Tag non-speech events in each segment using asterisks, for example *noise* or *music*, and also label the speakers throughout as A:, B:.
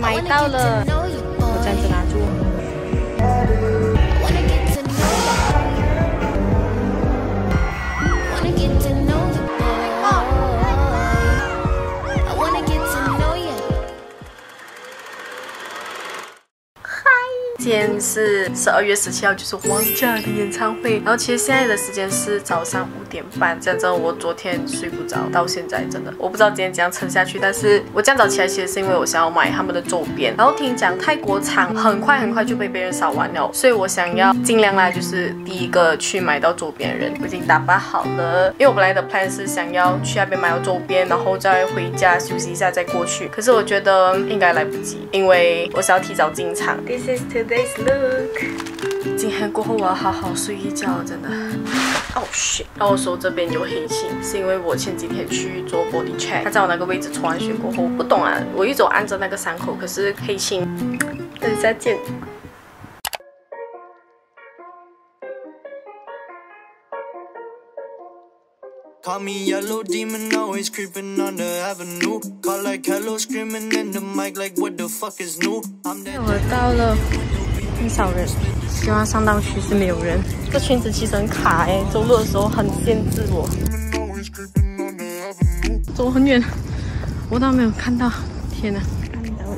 A: 买到了，我这样子拿住。天是十二月十七号，就是王嘉的演唱会。然后其实现在的时间是早上五点半。这样子，我昨天睡不着，到现在真的我不知道今天怎样撑下去。但是我这样早起来，其实是因为我想要买他们的周边。然后听讲泰国场很快很快就被别人扫完了，所以我想要尽量来就是第一个去买到周边的人。我已经打扮好了，因为我本来的 plan 是想要去那边买到周边，然后再回家休息一下再过去。*laughs* 可是我觉得应该来不及，因为我是要提早进场。This is today. Look，今天过后我要好好睡一觉，真的。哦 shit！然后我手这边有黑青，是因为我前几天去做 body check，他在我那个位置抽完血过后，不懂啊，我一直按着那个伤口，可是黑青。等一下见。Call me yellow demon, always creeping on the avenue. Call like hello, screaming in the mic like what the fuck is new? I'm dead. 我到了，很少人，希望上到去是没有人。这个圈子其实很卡哎，走路的时候很限制我。走很远，我倒没有看到。天哪！看到了。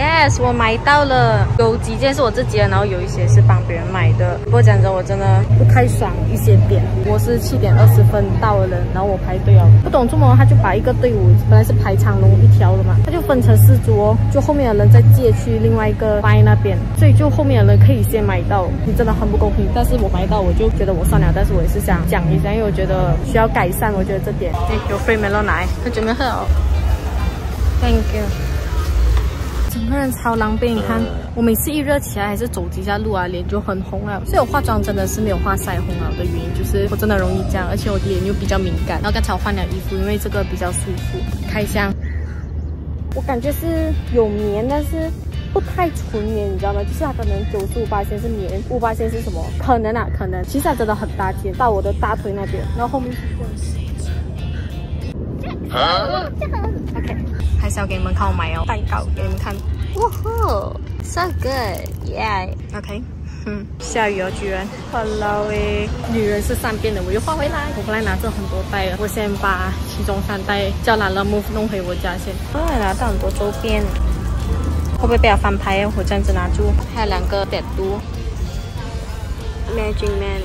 A: Yes，我买到了，有几件是我自己的，然后有一些是帮别人买的。不过讲真，我真的不太爽一些点。我是七点二十分到的人，然后我排队哦，不懂这么，他就把一个队伍本来是排长龙一条的嘛，他就分成四组哦，就后面的人再借去另外一个排那边，所以就后面的人可以先买到，你真的很不公平。但是我买到，我就觉得我算了，但是我也是想讲一下，因为我觉得需要改善，我觉得这点。哎，有 free 没了奶，他准备好，Thank you。整个人超狼狈，你看我每次一热起来，还是走几下路啊，脸就很红啊。所以我化妆真的是没有画腮红啊的原因，就是我真的容易这样，而且我脸又比较敏感。然后刚才我换了衣服，因为这个比较舒服。开箱，我感觉是有棉，但是不太纯棉，你知道吗？就是它可能九十五八线是棉，五八线是什么？可能啊，可能。其实它真的很大件，到我的大腿那边，然后后面是这样。OK。还是要给你们看我买哦，蛋糕给你们看。哇吼，so good，yeah，OK。嗯，下雨哦，居然。Hello 诶，女人是善变的，我又换回来。我本来拿着很多袋了，我先把其中三袋叫懒了 move 弄回我家先。哦，拿到很多周边，会不会被他翻拍？我这样子拿住，还有两个点读。Magic Man。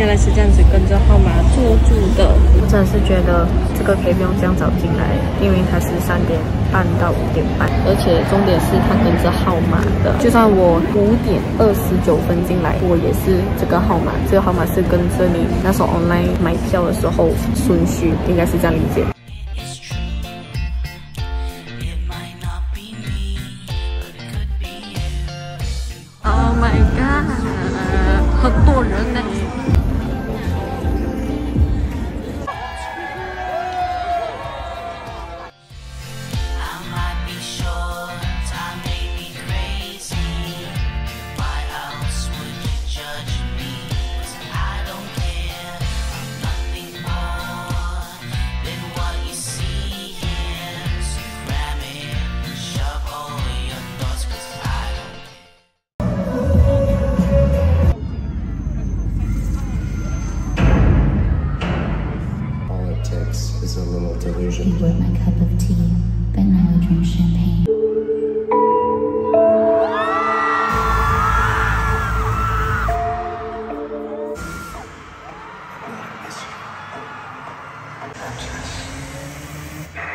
A: 原来是这样子跟着号码做住的，我真的是觉得这个可以不用这样早进来，因为它是三点半到五点半，而且重点是它跟着号码的，就算我五点二十九分进来，我也是这个号码，这个号码是跟着你那时候 online 买票的时候顺序，应该是这样理解。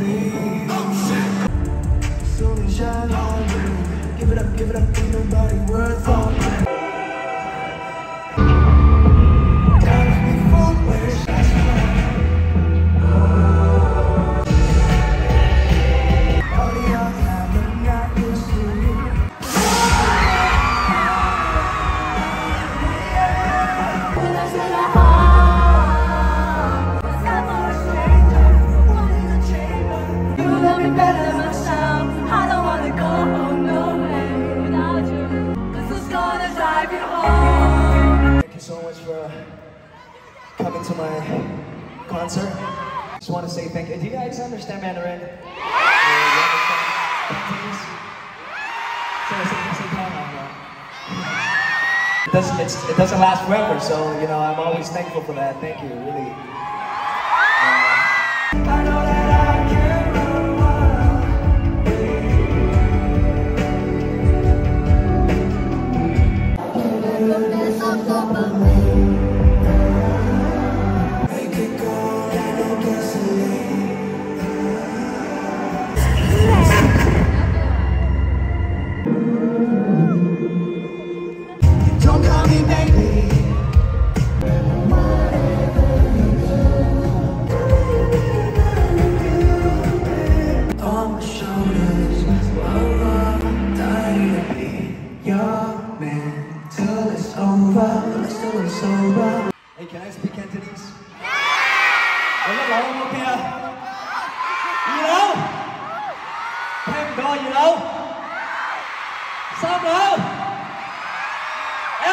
B: Soon as you. Give it up, give it up, ain't nobody worth all. My concert. Just want to say thank you. Do you guys understand Mandarin? Yeah. It doesn't, it's, it doesn't last forever, so you know I'm always thankful for that. Thank you, really.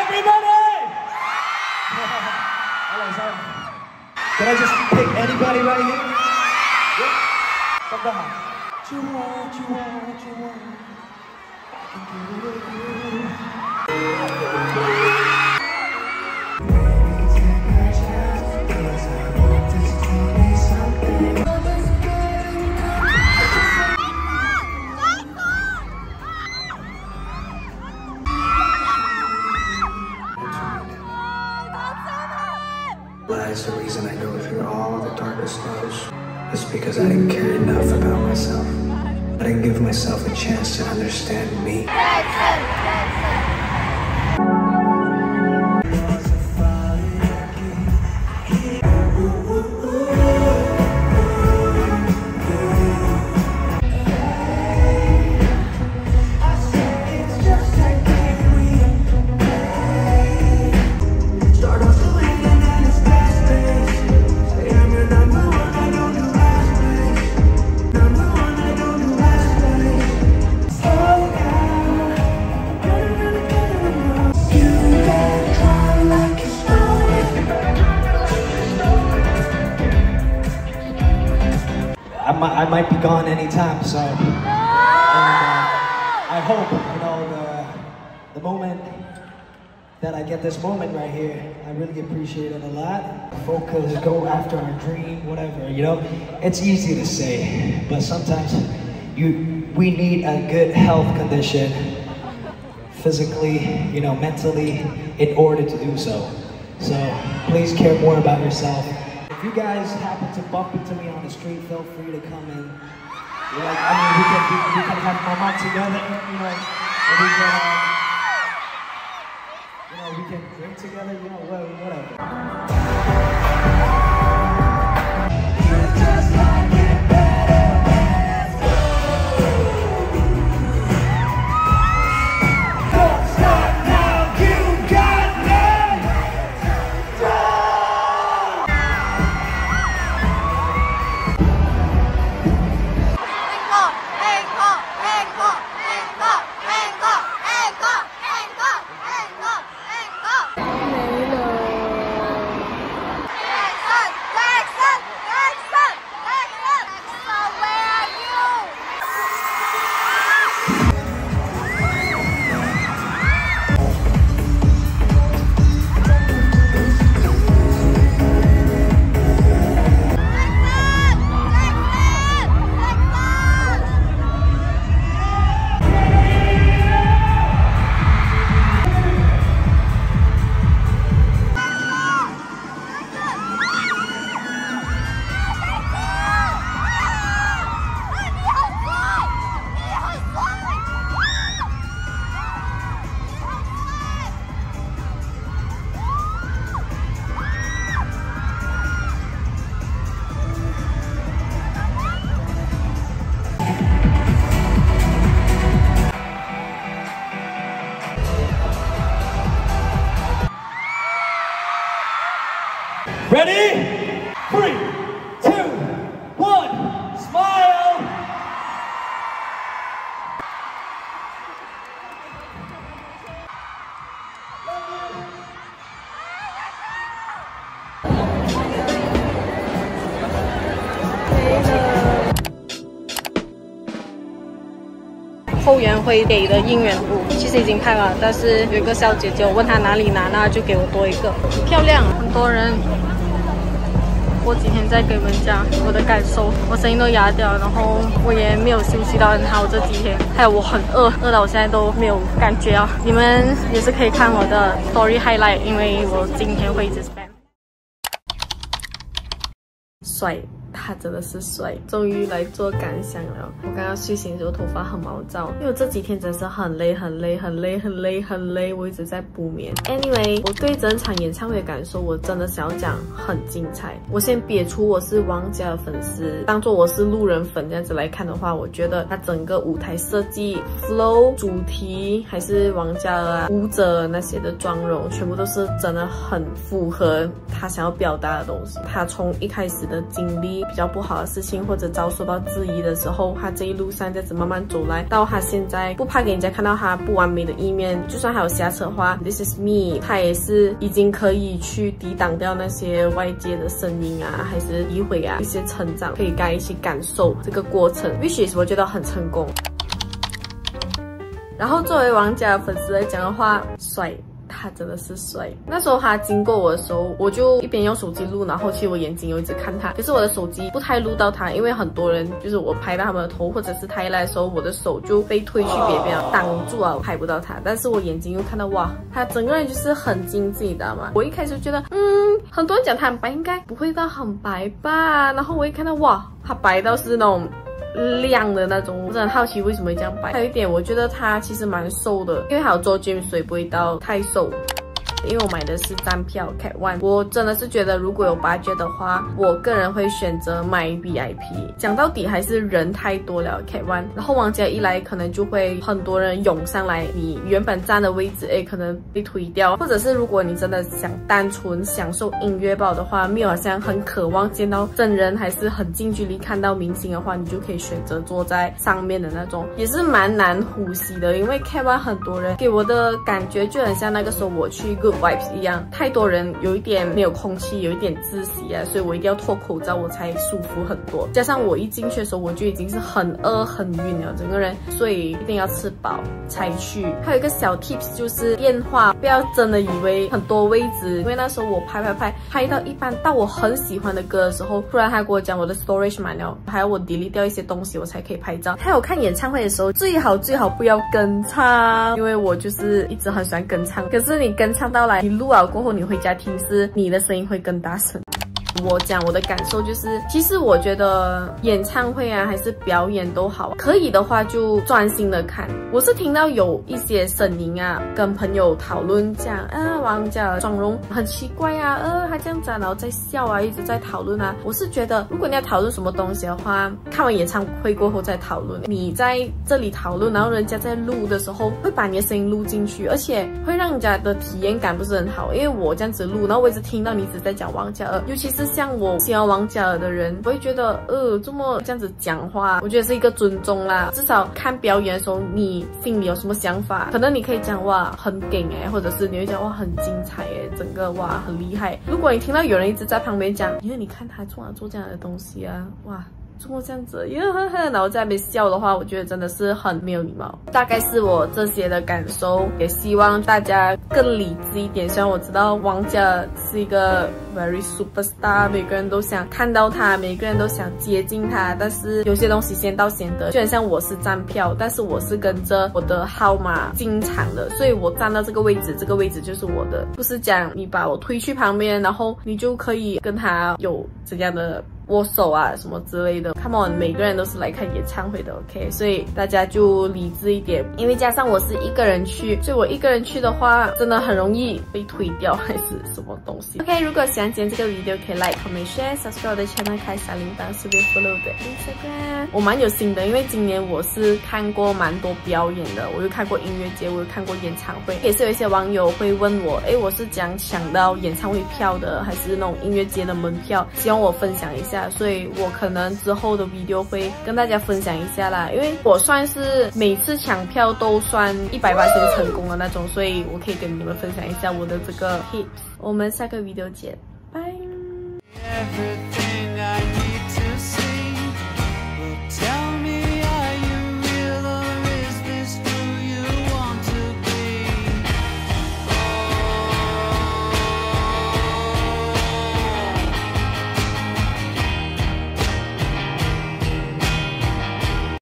B: Everybody! Can I just pick anybody right here? Yep. Come down. I can it to you.
C: Lies the reason I go through all the darkest lows is because I didn't care enough about myself. I didn't give myself a chance to understand me.
B: Get this moment right here. I really appreciate it a lot. Focus, go after our dream, whatever, you know? It's easy to say, but sometimes you we need a good health condition physically, you know, mentally in order to do so. So please care more about yourself. If you guys happen to bump into me on the street, feel free to come in. Like, I mean, we can, we, we can have mama together, you know, and we can, uh, together, you know, whatever.
A: Ready? 会给的应援物，其实已经拍完了，但是有一个小姐姐，我问她哪里拿，那就给我多一个，漂亮，很多人。过几天再给你们讲我的感受，我声音都哑掉，然后我也没有休息到很好这几天，还有我很饿，饿到我现在都没有感觉啊。你们也是可以看我的 story highlight，因为我今天会一直 spam。帅。他真的是帅，终于来做感想了。我刚刚睡醒的时候头发很毛躁，因为我这几天真是很累很累很累很累很累，我一直在补眠。Anyway，我对整场演唱会的感受，我真的想要讲很精彩。我先撇出我是王嘉的粉丝，当做我是路人粉这样子来看的话，我觉得他整个舞台设计、flow、主题，还是王嘉啊舞者那些的妆容，全部都是真的很符合他想要表达的东西。他从一开始的经历。比较不好的事情，或者遭受到质疑的时候，他这一路上这样子慢慢走来，到他现在不怕给人家看到他不完美的一面，就算还有瑕疵的话，This is me，他也是已经可以去抵挡掉那些外界的声音啊，还是诋毁啊，一些成长，可以跟一起感受这个过程，which is 我觉得很成功。然后作为王嘉的粉丝来讲的话，帅。他真的是帅。那时候他经过我的时候，我就一边用手机录，然后其实我眼睛有一直看他。可是我的手机不太录到他，因为很多人就是我拍到他们的头，或者是他一来的时候，我的手就被推去别边挡住啊，拍不到他。但是我眼睛又看到哇，他整个人就是很精致，你知道吗？我一开始觉得，嗯，很多人讲他很白，应该不会到很白吧。然后我一看到哇，他白到是那种。亮的那种，我很好奇为什么会这样摆。还有一点，我觉得它其实蛮瘦的，因为还有做 gym，所以不会到太瘦。因为我买的是站票 Cat One，我真的是觉得如果有 budget 的话，我个人会选择买 VIP。讲到底还是人太多了 Cat One，然后王嘉一来可能就会很多人涌上来，你原本站的位置哎可能被推掉，或者是如果你真的想单纯享受音乐报的话，没有好像很渴望见到真人，还是很近距离看到明星的话，你就可以选择坐在上面的那种，也是蛮难呼吸的，因为 Cat One 很多人给我的感觉就很像那个时候我去 Good。Vibes 一样，太多人有一点没有空气，有一点窒息啊，所以我一定要脱口罩，我才舒服很多。加上我一进去的时候，我就已经是很饿很晕了，整个人，所以一定要吃饱才去。还有一个小 tips 就是电话不要真的以为很多位置，因为那时候我拍拍拍拍到一半到我很喜欢的歌的时候，突然他跟我讲我的 storage 满了，还要我 delete 掉一些东西，我才可以拍照。还有看演唱会的时候，最好最好不要跟唱，因为我就是一直很喜欢跟唱，可是你跟唱到。你录了过后，你回家听是你的声音会更大声。我讲我的感受就是，其实我觉得演唱会啊，还是表演都好，可以的话就专心的看。我是听到有一些声音啊，跟朋友讨论讲啊，王嘉尔妆容很奇怪啊，呃，他这样子，然后在笑啊，一直在讨论啊。我是觉得，如果你要讨论什么东西的话，看完演唱会过后再讨论。你在这里讨论，然后人家在录的时候会把你的声音录进去，而且会让人家的体验感不是很好。因为我这样子录，然后我一直听到你一直在讲王嘉尔，尤其是。像我喜欢王嘉尔的人，我会觉得，呃，这么这样子讲话，我觉得是一个尊重啦。至少看表演的时候，你心里有什么想法，可能你可以讲哇很顶哎，或者是你会讲哇很精彩哎，整个哇很厉害。如果你听到有人一直在旁边讲，因为你看他做啊做这样的东西啊，哇。怎么这样子？呀呵呵，然后在那边笑的话，我觉得真的是很没有礼貌。大概是我这些的感受，也希望大家更理智一点。虽然我知道王嘉是一个 very super star，每个人都想看到他，每个人都想接近他，但是有些东西先到先得。就很像我是站票，但是我是跟着我的号码进场的，所以我站到这个位置，这个位置就是我的。不是讲你把我推去旁边，然后你就可以跟他有怎样的。握手啊，什么之类的，Come on，每个人都是来看演唱会的，OK，所以大家就理智一点。因为加上我是一个人去，所以我一个人去的话，真的很容易被推掉 *laughs* 还是什么东西。OK，如果喜欢今天这个 video，可以 like、comment、share、subscribe 我的 channel，开小铃铛，顺便 follow 的 Instagram。我蛮有心的，因为今年我是看过蛮多表演的，我又看过音乐节，我又看过演唱会，也是有一些网友会问我，哎，我是讲抢到演唱会票的，还是那种音乐节的门票？希望我分享一下。所以我可能之后的 video 会跟大家分享一下啦，因为我算是每次抢票都算一百八千成功的那种，所以我可以跟你们分享一下我的这个 tips。我们下个 video 见，拜。